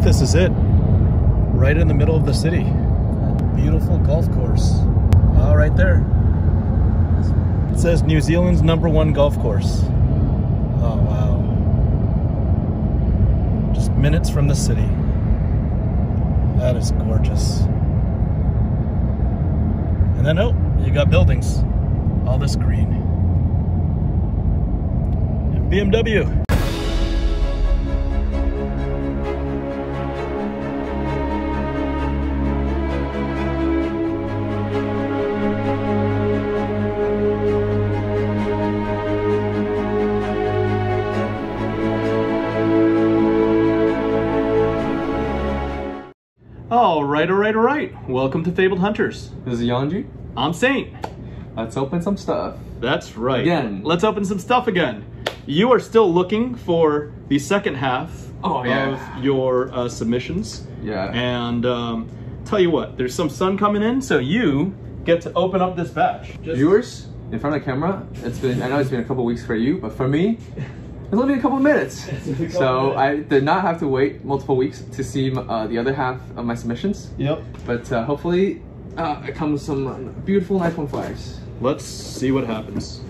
think this is it. Right in the middle of the city. Beautiful golf course. Oh, right there. It says New Zealand's number one golf course. Oh, wow. Just minutes from the city. That is gorgeous. And then, oh, you got buildings. All this green. And BMW. All right, all right, all right. Welcome to Fabled Hunters. This is Yongji. I'm Saint. Let's open some stuff. That's right. Again. Let's open some stuff again. You are still looking for the second half Oh, yeah. of your uh, submissions. Yeah. And um, tell you what, there's some sun coming in, so you get to open up this batch. Just- Viewers, in front of the camera, it's been, I know it's been a couple weeks for you, but for me, it's only a couple minutes. a So I did not have to wait multiple weeks to see uh, the other half of my submissions. Yep. But uh, hopefully, uh, it comes with some beautiful knife one flags. Let's see what happens.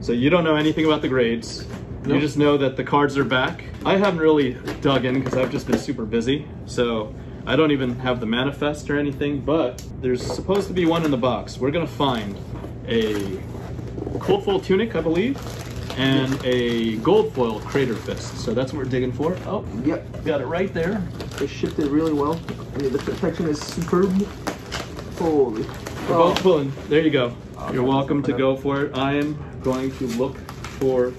So you don't know anything about the grades. You just know that the cards are back. I haven't really dug in because I've just been super busy. So I don't even have the manifest or anything, but there's supposed to be one in the box. We're gonna find a cold foil tunic, I believe, and a gold foil crater fist. So that's what we're digging for. Oh, Yep. got it right there. It shifted really well. I mean, the protection is superb. Holy. We're both pulling. There you go. Okay, You're welcome to go for it. I am going to look for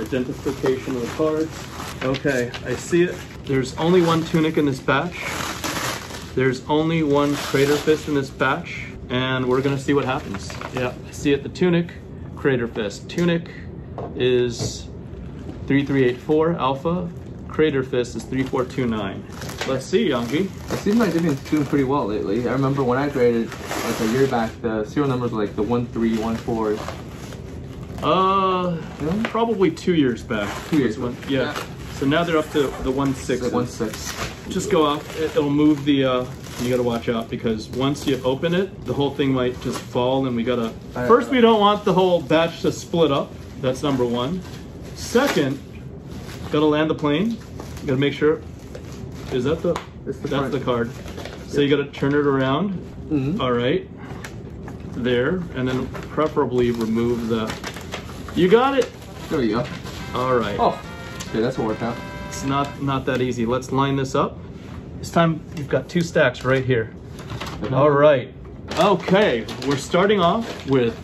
identification of the cards. Okay, I see it. There's only one tunic in this batch. There's only one crater fist in this batch, and we're gonna see what happens. Yeah, I see it. The tunic, crater fist. Tunic is 3384 alpha. Crater fist is 3429. Let's see, Yongji. It seems like they've been doing pretty well lately. I remember when I graded like a year back, the serial numbers were like the one three, one four. Uh, Yeah. probably two years back. Two years was when- yeah. Yeah. So now they're up to the one six. One six. Just go off. It, it'll move the. Uh, you gotta watch out because once you open it, the whole thing might just fall, and we gotta. I- First, we don't want the whole batch to split up. That's number one. Second, gotta land the plane. Gotta make sure. Is that the? It's the that's front. the card. So you gotta turn it around. Mhm. All right. There, and then preferably remove the. You got it. There you go. All right. Oh, okay, that's a workout. It's not not that easy. Let's line this up. This time you've got two stacks right here. All right. Okay, we're starting off with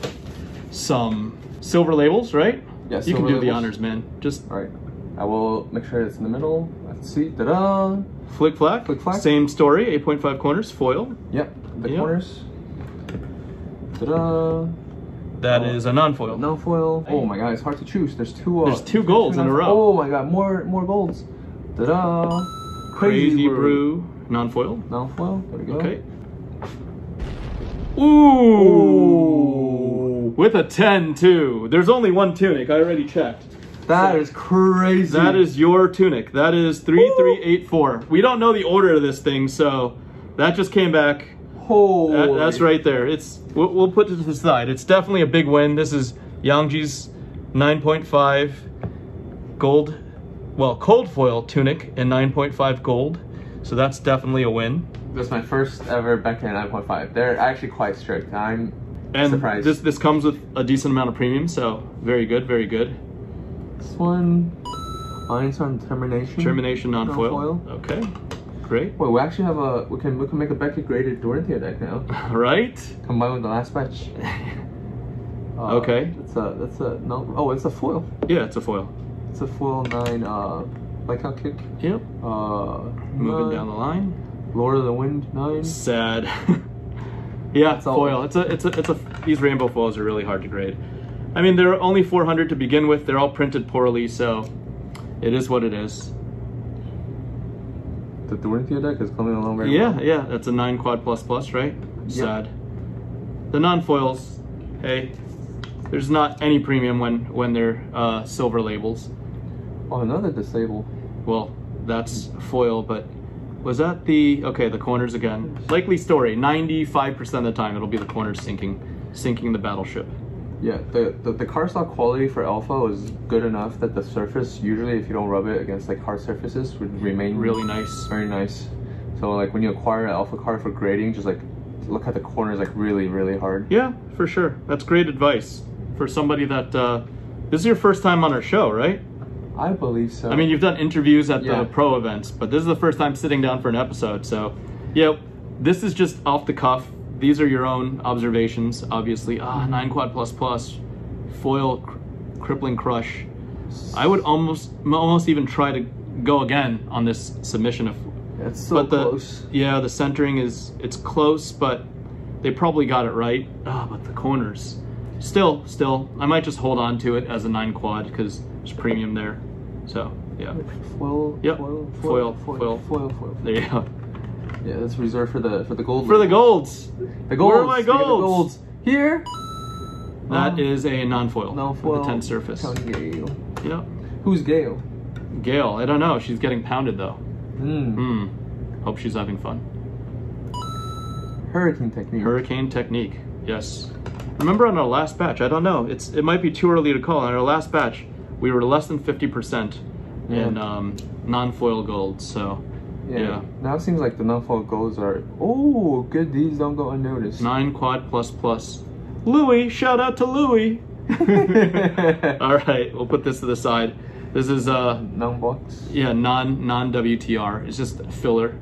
some silver labels, right? Yes. Yeah, You can do the honors, man. Just All right. I will make sure it's in the middle. Let's see. Ta-da! Flic Flak. Flick flack. Same story. 8.5 corners, foil. Yep. The Yep. corners. Ta-da! That Oh. is a non-foil. No foil. Oh my god, it's hard to choose. There's two. Uh, There's two golds in a row. Oh my god, more more golds. Ta-da! Crazy, brew, non-foil. Non-foil. There we go. Okay. Ooh. With a 10 too. There's only one tunic. I already checked. That is crazy. That is your tunic. That is 3384. We don't know the order of this thing, so that just came back. Holy. That- that's right there. It's we'll, we'll put it to the side. It's definitely a big win. This is Yongji's 9.5 gold, well, cold foil tunic in 9.5 gold. So that's definitely a win. That's my first ever Becca 9.5. They're actually quite strict. I'm And surprised. this this comes with a decent amount of premium, so very good, very good. This one, Ironsong Determination. Termination non-foil. Non-foil. Okay, great. Wait, we actually have a we can we can make a Beckett graded Dorinthea deck now. Right? Combined with the last batch. Uh, Okay. It's a that's a no oh it's a foil. Yeah, it's a foil. It's a foil nine uh Viscount kick. Yep. Uh Moving nine, down the line. Lord of the Wind nine. Sad. yeah, That's all- foil. It's a, it's a, it's a. These rainbow foils are really hard to grade. I mean, they're only 400 to begin with. They're all printed poorly, so it is what it is. The Dorinthea deck is coming along very Yeah, well. yeah. That's a nine quad plus plus, right? Sad. The non-foils, hey, there's not any premium when when they're uh, silver labels. Oh another disable. Well, that's foil, but Was that the okay? The corners again. Likely story. Ninety-five percent of the time, it'll be the corners sinking, sinking the battleship. Yeah, the, the, the cardstock quality for Alpha was good enough that the surface, usually if you don't rub it against like hard surfaces, would remain Really nice. very nice. So like when you acquire an Alpha car for grading, just like look at the corners like really, really hard. Yeah, for sure. That's great advice for somebody that. Uh, this is your first time on our show, right? I believe so. I mean, you've done interviews at Yeah. the pro events, but this is the first time sitting down for an episode. So, yeah, this is just off the cuff. These are your own observations, obviously. Ah, nine quad plus plus, foil, cr- crippling crush. I would almost, almost even try to go again on this submission of. it's so but the close. yeah, the centering is it's close, but they probably got it right. Ah, but the corners, still, still, I might just hold on to it as a nine quad because there's premium there. So yeah. Foil, Yep. foil, Foil, foil, foil. foil, foil. There you go. Yeah, that's reserved for the for the gold. For the golds, The golds. Where are my Speaking of the golds? Here. that Um, is a non-foil. No for foil. The 10 surface. Tony Gale. Yep. Who's Gale? Gail, I don't know. She's getting pounded though. Hmm. Hmm. Hope she's having fun. Hurricane technique. Hurricane technique. Yes. Remember on our last batch, I don't know. It's it might be too early to call. On our last batch, we were less than 50% in um, non-foil gold. So, yeah. yeah. Now it seems like the non-foil golds are. Oh, good. These don't go unnoticed. 9 quad plus plus. Louis, shout out to Louis. All right, we'll put this to the side. This is uh Non-box. yeah, non non WTR. It's just filler.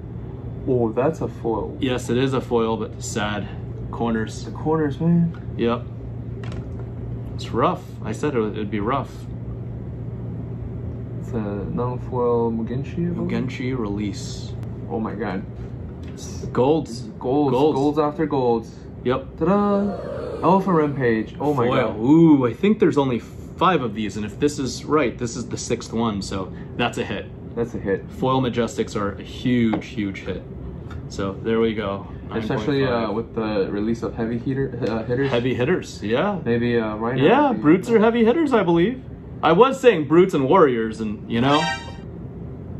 Oh, that's a foil. Yes, it is a foil, but sad corners. The corners, man. Yep. It's rough. I said it would be rough. It's a non-foil Mugenshi. Mugenshi release. Oh my god. Golds. Golds. Golds. Golds, after golds. Yep. Ta-da! Alpha Rampage. Oh my Foil. god. Ooh, I think there's only five of these, and if this is right, this is the sixth one, so that's a hit. That's a hit. Foil Majestics are a huge, huge hit. So there we go. Especially 9.5. uh, with the release of heavy heater uh, hitters. heavy hitters. Yeah. Maybe uh, Rhinar. Yeah, be- brutes are heavy hitters, I believe. I was saying brutes and warriors, and you know.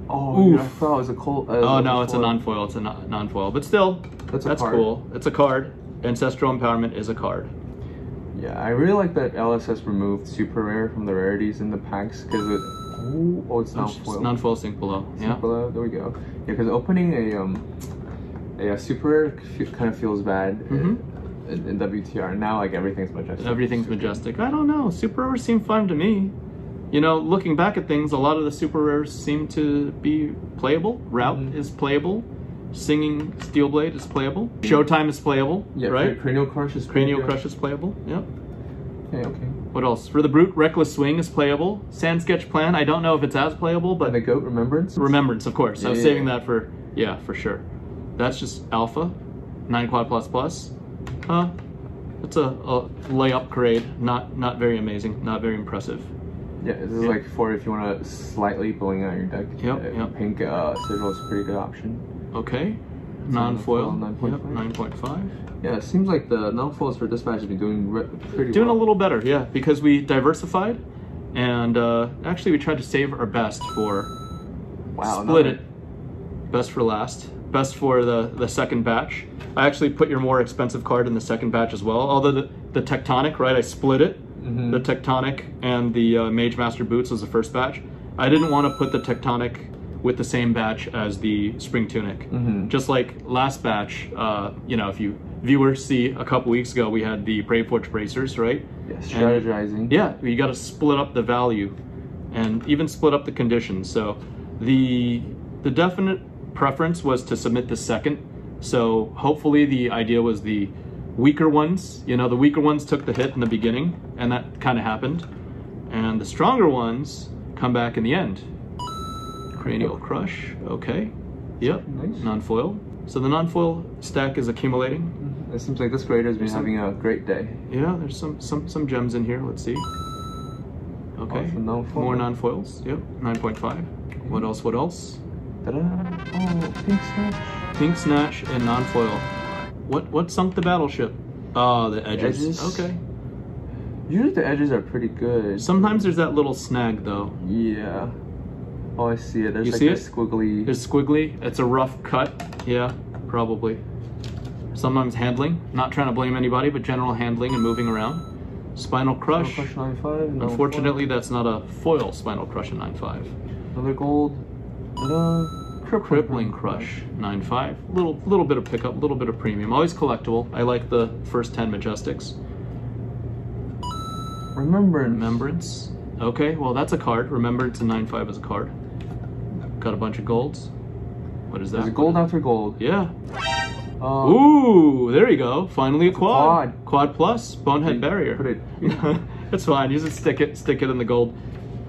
Oh, dude, I thought it was a cold. Uh, Oh no, it's a foil. non-foil. It's a non- non-foil, but still, That's a that's card. cool. It's a card. Ancestral empowerment is a card. Yeah, I really like that LSS removed super rare from the rarities in the packs because it. Ooh, oh, it's It's non-foil. Non-foil sink below. Yeah. Simple, uh, there we go. Yeah, because opening a um uh, super kind of feels bad Mhm. in, in WTR. Now like everything's majestic. Everything's majestic. I don't know. Super rares seem fun to me. You know, looking back at things, a lot of the super rares seem to be playable. Rout Mhm. is playable. Singing Steelblade is playable. Showtime is playable. Yeah, right. Cranial crush is Cranial good. Crush is playable. Yep. Okay, okay. What else? For the Brute, Reckless Swing is playable. Sand Sketch Plan, I don't know if it's as playable, but And the goat remembrance. Remembrance, of course. I was Yeah. saving that for, yeah, for sure. That's just alpha, 9 quad plus plus. Huh? It's a, a lay upgrade. Not not very amazing, not very impressive. Yeah, this is Yeah. like for if you want to slightly bling out your deck. Yep, Uh, yep. Pink uh, sigil is a pretty good option. Okay. Non-foil. non-foil, Yep, 9.5. 9.5. Yeah, it seems like the non-foils for dispatch have been doing pretty Doing a little better, yeah, because we diversified and uh, actually we tried to save our best for Wow, split another- it. Best for last. Best for the, the second batch. I actually put your more expensive card in the second batch as well. Although the, the Tectonic, right, I split it. Mhm. The Tectonic and the uh, Mage Master Boots was the first batch. I didn't want to put the Tectonic with the same batch as the Spring Tunic. Mhm. Just like last batch, uh, you know, if you viewers see a couple weeks ago, we had the Braveforge Bracers, right? Yeah, And- strategizing. yeah, you got to split up the value, and even split up the conditions. So, the the definite preference was to submit the second. So hopefully the idea was the weaker ones. You know, the weaker ones took the hit in the beginning, and that kind of happened, and the stronger ones come back in the end. Cranial crush. Okay. Yep. Nice. Non-foil. So the non-foil stack is accumulating. Mhm. It seems like this grader's been Some- having a great day. Yeah, there's some some some gems in here. Let's see. Okay. non-foil. More non-foils. Yep. 9.5. What else? What else? Oh, pink snatch. Pink snatch and non-foil. What what sunk the battleship? Ah, the edges. Edges? Okay. Usually the edges are pretty good. Sometimes there's that little snag though. Yeah. Oh, I see it. There's You like see a it? squiggly. It's squiggly. It's a rough cut. Yeah, probably. Sometimes handling. Not trying to blame anybody, but general handling and moving around. Spinal crush. Crush 95. no Unfortunately, that's not a foil spinal crush in 9.5. foil. Another gold. Crippling crush 9.5. Little little bit of pickup, little bit of premium. Always collectible. I like the first 10 majestics. Remembrance. Remembrance. Okay, well that's a card. Remembrance in 9.5 is a card. Got a bunch of golds. What is that? There's gold after gold. Yeah. Uh, Ooh, there you go. Finally a quad. quad. Quad plus bonehead barrier. put it- That's fine. Use it. Stick it. Stick it in the gold,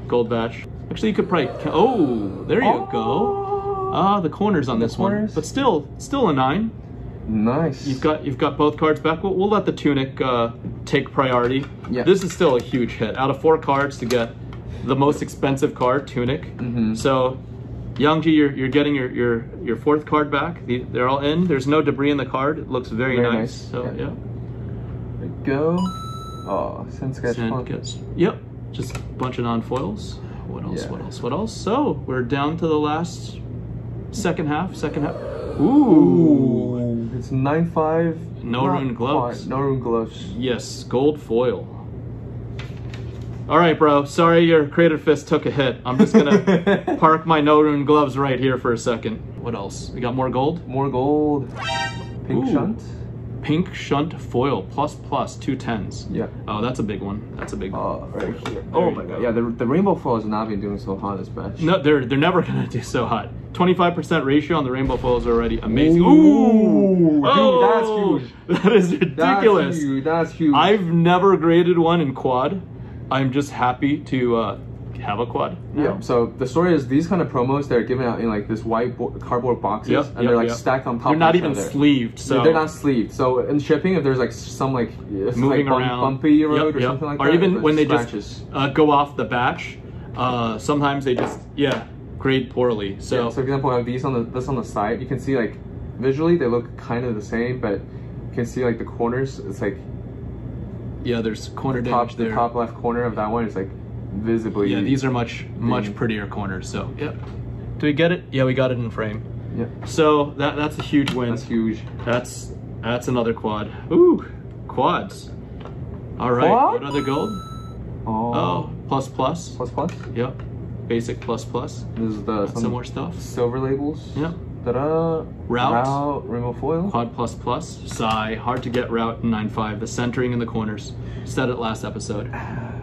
gold batch. Actually, you could probably. Oh, there you go. Ah, the corners on The this one, but still, still a nine. Nice. You've got you've got both cards back. We'll, we'll let the tunic uh, take priority. Yeah. This is still a huge hit. Out of four cards to get the most expensive card, tunic. Mhm. So, Yongji, you're you're getting your your your fourth card back. The, they're all in. There's no debris in the card. It looks very, Very nice. nice. So Yeah. yeah. There we go. Oh, send sketch. Sand gets yep. Just a bunch of non-foils. What else? Yeah. What else? What else? So we're down to the last second half. Second half. Ooh. Ooh. It's 9.5. Nullrune gloves. quite. Nullrune gloves. Yes, gold foil. All right, bro. Sorry your creative fist took a hit. I'm just gonna park my Nullrune gloves right here for a second. What else? We got more gold. More gold. Pink Ooh. shunt. Pink shunt foil plus plus two tens. Yeah. Oh, that's a big one. That's a big one. Oh, right here. Oh my go. god. Yeah, the, the rainbow foil has not been doing so hot this batch. No, they're they're never gonna do so hot. Twenty five percent ratio on the rainbow foils already amazing. Ooh, Ooh, dude, Oh, that's huge. That is ridiculous. That's huge. That's huge. I've never graded one in quad. I'm just happy to uh, have a quad. Yeah. So the story is these kind of promos they're given out in like this white bo- cardboard boxes, Yep, and yep, they're like yep. stacked on top. They're not each even other. sleeved, so they're not sleeved. So in shipping, if there's like some like it's moving like around, bumpy road Yep, or yep. something like that. or even when they scratches. just uh, go off the batch. Uh, sometimes they just yeah grade poorly. So, Yeah, so for example, I have these on the this on the side. You can see like visually they look kind of the same, but you can see like the corners. It's like yeah, there's corner top damage the top left corner of that one is like visibly. Yeah, these are much much prettier corners. So yep. Do we get it? Yeah, we got it in frame. Yeah, So that that's a huge win. that's huge. That's that's another quad. Ooh, quads. All right. Quad? What other gold? Oh, Oh, plus plus. plus plus. Yep. Basic plus plus. This is the Some more stuff. silver labels. Yep. Ta-da. Rout. Rout, rainbow foil. Quad plus plus. Sigh. Hard to get Rout in 9.5. The centering in the corners. Said it last episode.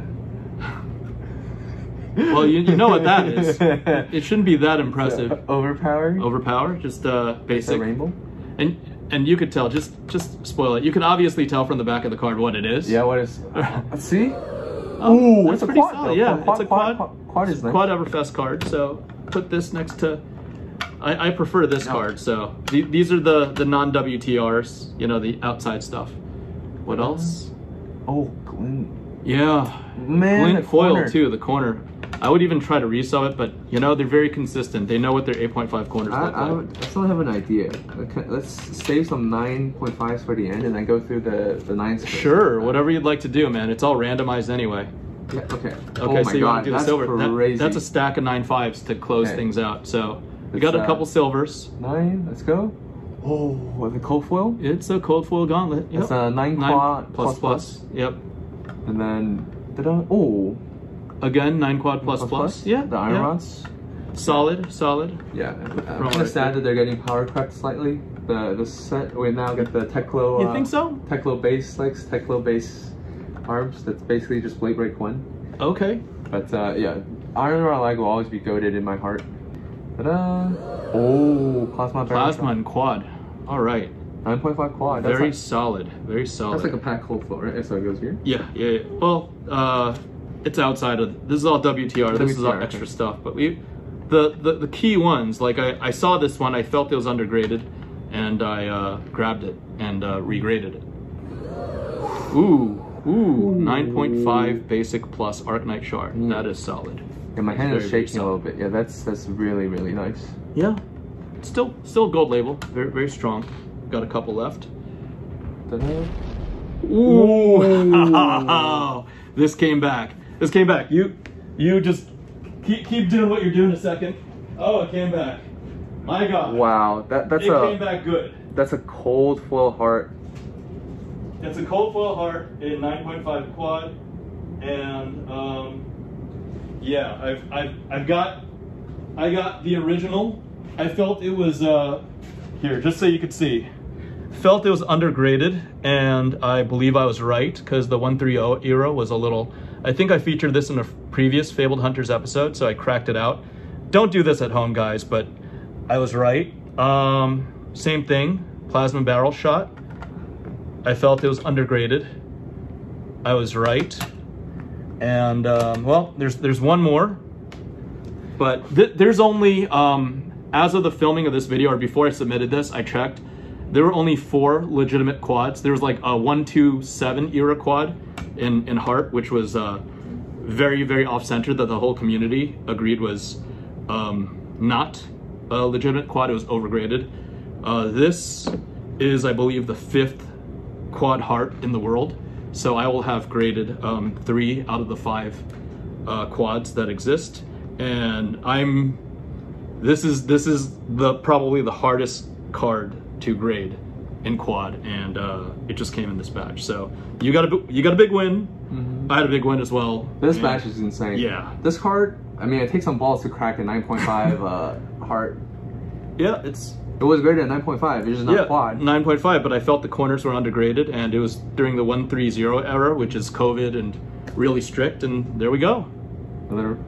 well, you, you know what that is. It shouldn't be that impressive. Overpowered. Overpower. Just uh, basic. rainbow. And and you could tell. Just just spoil it. You can obviously tell from the back of the card what it is. Yeah, what is? Let's see. Oh, Ooh, that's it's a pretty quad, solid. Yeah, Quad- it's a quad- quad. quad- is nice. Quad Everfest card. So put this next to. I, I prefer this No. card. So the, these are the the non WTRs. You know the outside stuff. What else? Oh, Glint. Yeah, Man, glint foil corner. too. The corner. I would even try to resell it, but you know they're very consistent. They know what their 8.5 corners I, look I, like. would- I still have an idea. Okay, let's save some 9.5s for the end and then go through the, the 9s. first. Sure, Uh, whatever you'd like to do, man. It's all randomized anyway. Yeah, okay. Okay, oh my so you god, want to do the that's silver? That- crazy. that's a stack of nine fives to close Okay. things out. So we got a uh, couple silvers. 9, let's go. Oh, with the cold foil. It's a cold foil gauntlet. Yep. It's a 9 Nine quad plus plus plus. Yep. And then, ta-da. Oh, Again, nine quad plus plus. Yeah. The iron yeah. rods. Solid, solid. Yeah, I'm From kind of sad that they're getting power crept slightly. The the set we now get the Teklo. You uh, think so? Teklo base legs, Teklo base arms. That's basically just Blade Break one. Okay. But uh, yeah, Iron Rod Lag will always be goaded in my heart. Ta-da! Oh, plasma. Plasma and quad. All right. 9.5 quad. That's Very like, solid. Very solid. that's like a pack cold flow, right? So it goes here. Yeah, yeah. yeah. Well, uh, it's outside of this is all WTR. This is all WTR, extra stuff. But we, the, the the key ones, like I, I saw this one, I felt it was undergraded, and I uh, grabbed it and uh, regraded it. Ooh, ooh, nine point five basic plus Arknight Shard. Mm. That is solid. Yeah, my hand is shaking a little bit. Yeah, that's that's really really nice. Yeah, still still gold label. Very very strong. Got a couple left. Ta-da. Ooh, this came back. This came back. You, you just Keep keep doing what you're doing a second. Oh, it came back. My God. Wow, that that's it a came back good. that's a cold foil heart. It's a cold foil heart in 9.5 quad, and um, yeah, I've, I've I've got I got the original. I felt it was uh, here just so you could see. Felt it was undergraded, and I believe I was right because the 130 era was a little. I think I featured this in a previous Fabled Hunters episode, so I cracked it out. Don't do this at home, guys, but I was right. Um, same thing, plasma barrel shot. I felt it was undergraded. I was right. And um, well, there's there's one more, but th- there's only um, as of the filming of this video or before I submitted this, I checked. There were only four legitimate quads. There was like a one two seven era quad in in Heart, which was uh, very very off center that the whole community agreed was um, not a legitimate quad. It was overgraded. Uh, this is, I believe, the fifth quad heart in the world. So I will have graded um, three out of the five uh, quads that exist, and I'm. This is this is the probably the hardest card to grade in quad, and uh, it just came in this batch. So you got a you got a big win. I had a big win as well. This and- batch is insane. Yeah. This card, I mean, it takes some balls to crack a 9.5 uh, heart. Yeah, it's It was graded at 9.5. It's just not yeah, quad. 9.5, but I felt the corners were undergraded, and it was during the 130 era, which is COVID and really strict, and there we go. Another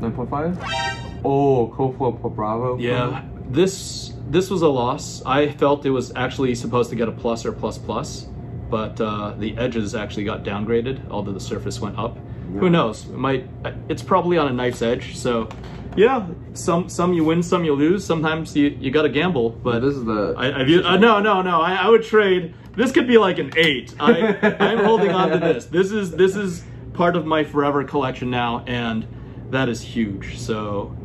9.5. Oh, Koflo Bravo. Yeah, this this was a loss. I felt it was actually supposed to get a plus or plus plus, but uh, the edges actually got downgraded, although the surface went up. Who knows? It might it's probably on a knife's edge. So, yeah, some some you win, some you lose. Sometimes you you got to gamble, but this is the. I, I view, uh, no, no, no. I, I would trade. This could be like an eight. I, I'm holding on to this. This is this is part of my forever collection now, and that is huge. So,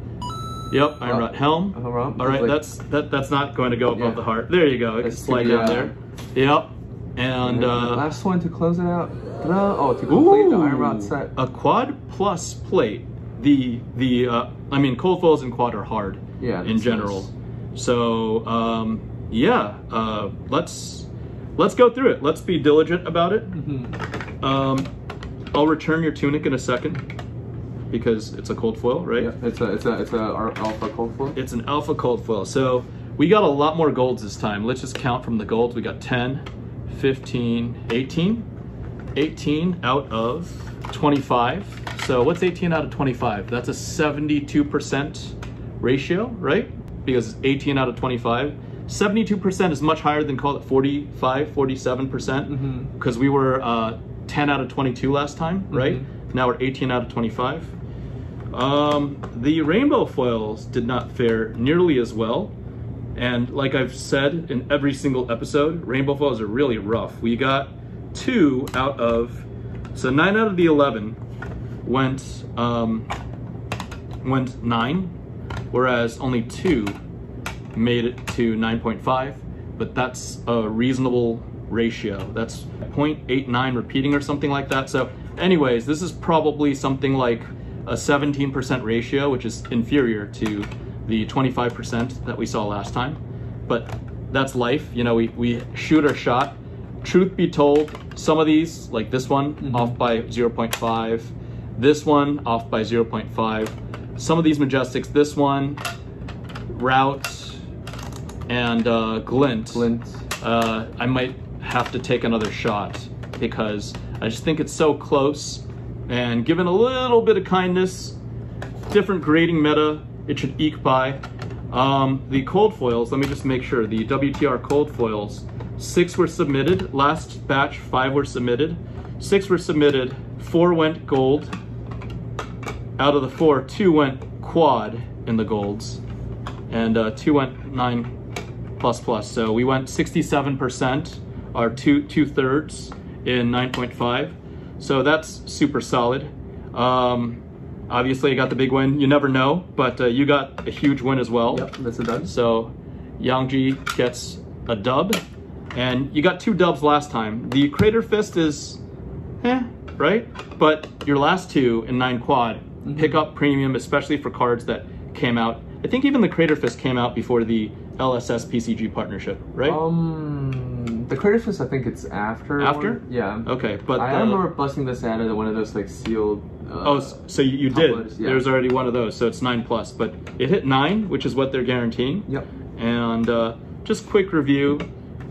yep, I'm Oh, right. Helm. uh, All right, like- that's that. That's not going to go above Yeah. the heart. There you go. It can slide down there. Yep. And And uh, last one to close it out. Oh, to complete the Ironrot set. a quad plus plate. The the uh, I mean, cold foils and quad are hard. Yeah, in general. nice. So um, yeah, uh, let's let's go through it. Let's be diligent about it. Mhm. Um, I'll return your tunic in a second because it's a cold foil, right? Yeah, it's a it's a it's a alpha cold foil. It's an alpha cold foil. So we got a lot more golds this time. Let's just count from the golds. We got 10, 15, 18. 18 out of 25. So what's 18 out of 25? That's a 72% ratio, right? Because it's 18 out of 25. 72% is much higher than call it 45, 47%. Mhm. Because we were uh, 10 out of 22 last time, right? Now we're 18 out of 25. Um, the rainbow foils did not fare nearly as well. And like I've said in every single episode, rainbow foils are really rough. We got two out of, so nine out of the 11 went, um, went nine, whereas only two made it to 9.5, but that's a reasonable ratio. That's 0.89 repeating or something like that. So anyways, this is probably something like a 17% ratio, which is inferior to the 25% that we saw last time. But that's life. You know, we, we shoot our shot. Truth be told, some of these, like this one, off by 0.5, this one off by 0.5. Some of these Majestics, this one, Rout, and uh, Glint, Glint. uh, I might have to take another shot because I just think it's so close. And given a little bit of kindness, different grading meta, it should eke by. Um, the cold foils, let me just make sure. The WTR cold foils, six were submitted. Last batch, five were submitted. Six were submitted, four went gold. Out of the four, two went quad in the golds, and uh, two went nine plus plus. So we went 67%, or two two thirds in 9.5. So that's super solid. Um, obviously, I got the big win. You never know, but uh, you got a huge win as well. Yep, that's a done. So Yongji gets a dub, and you got two dubs last time. The Crater Fist is, eh, right? But your last two in nine quad pick up premium, especially for cards that came out. I think even the Crater Fist came out before the LSS PCG partnership, right? Um, the Crater I think it's after. After? one. Yeah. okay, but I the- remember busting this out of one of those like sealed. Uh, Oh, so you, you did. yeah. There's already one of those, so it's nine plus. But it hit nine, which is what they're guaranteeing. Yep. And uh, just quick review.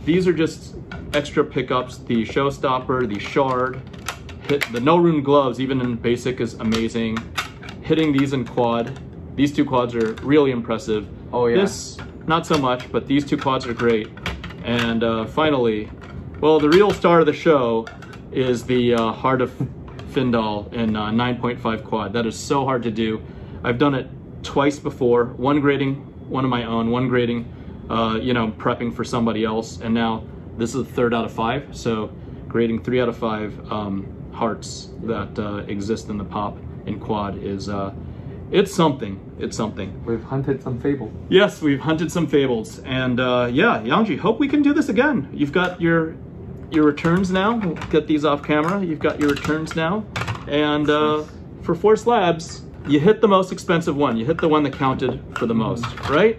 These are just extra pickups. The Showstopper, the Shard, hit the Nullrune gloves, even in basic, is amazing. Hitting these in quad. These two quads are really impressive. Oh, yeah. This not so much, but these two quads are great. And uh, finally, well, the real star of the show is the uh, Heart of Fyendal in uh, 9.5 quad. That is so hard to do. I've done it twice before. One grading, one of my own. One grading, uh, you know, prepping for somebody else. And now this is the third out of five. So grading three out of five um, hearts that uh, exist in the pop in quad is uh, it's something. It's something. We've hunted some Fable. Yes, we've hunted some fables, and uh, yeah, Yongji, hope we can do this again. You've got your your returns now. We'll get these off camera. You've got your returns now, and uh, for Force Labs, you hit the most expensive one. You hit the one that counted for the most, right?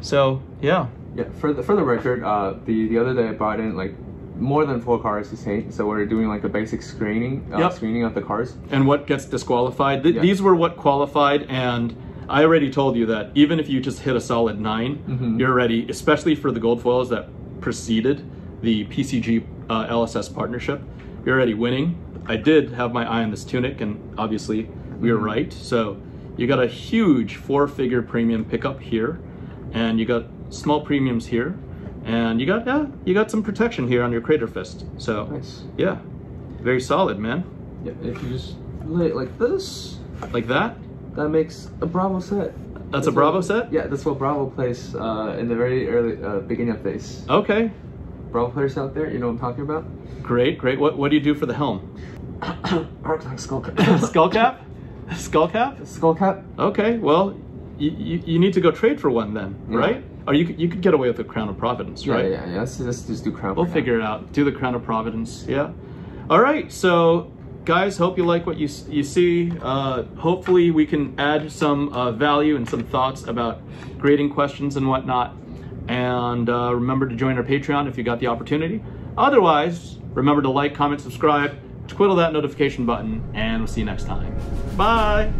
So yeah, Yeah. For the for the record, uh, the the other day I bought in like more than four cars to paint, so we're doing like a basic screening, uh, Yep. screening of the cars. and what gets disqualified? Th- Yeah. These were what qualified, and I already told you that even if you just hit a solid 9 Mhm. you're ready, especially for the gold foils that preceded the PCG uh, LSS partnership. You're already winning. I did have my eye on this tunic, and obviously we were Mhm. right. So you got a huge four-figure premium pickup here, and you got small premiums here, and you got yeah, you got some protection here on your crater fist. So Nice. yeah, very solid, man. Yeah. If you just lay it like this, Like that. that makes a Bravo set. That's a Bravo what- set? Yeah, that's what Bravo plays uh, in the very early uh, beginning of this. Okay, Bravo players out there, you know what I'm talking about? great, great. What what do you do for the helm? Arclight skull cap. Skull cap? Skull cap? skull cap. Okay, well, you, you, you need to go trade for one then, Yeah. right? Or you could, you could get away with the Crown of Providence, right? yeah, yeah. Let's, let's just do crown. We'll for now. figure it out. Do the Crown of Providence, yeah. All right, so guys, hope you like what you you see. Uh, hopefully, we can add some uh, value and some thoughts about grading questions and whatnot. And uh, remember to join our Patreon if you got the opportunity. Otherwise, remember to like, comment, subscribe, twiddle that notification button, and we'll see you next time. Bye.